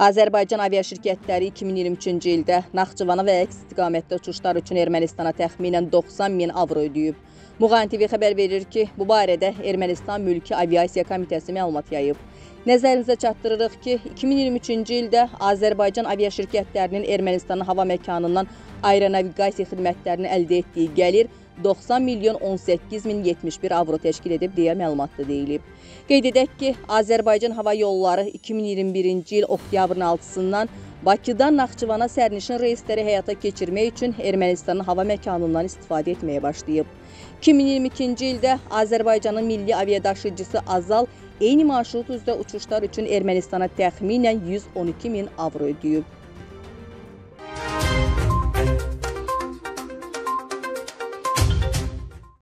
Azərbaycan aviaşirkətləri 2023-cü ildə Naxçıvana və əks istiqamətdə uçuşlar üçün Ermənistana təxminən 90 min avro ödəyib. Muğan TV xəbər verir ki, bu barədə Ermənistan Mülki Aviasiya Komitəsi məlumat yayıb. Nəzərinizə çatdırırıq ki, 2023-cü ildə Azərbaycan aviaşirkətlərinin Ermənistanın hava məkanından aeronaviqasiya xidmətlərini əldə etdiyi gəlir 90 milyon 18 min 71 avro təşkil edib deyə məlumatda deyilib. Qeyd edək ki, Azərbaycan Hava Yolları 2021-ci il oktyabrın 6-sından Bakıdan Naxçıvana sərnişin reysləri həyata keçirmək üçün Ermənistanın hava məkanından istifadə etməyə başlayıb. 2022-ci ildə Azərbaycanın milli aviadaşıyıcısı Azal eyni marşrut üzrə uçuşlar üçün Ermənistana təxminən 112 min avro ödəyib.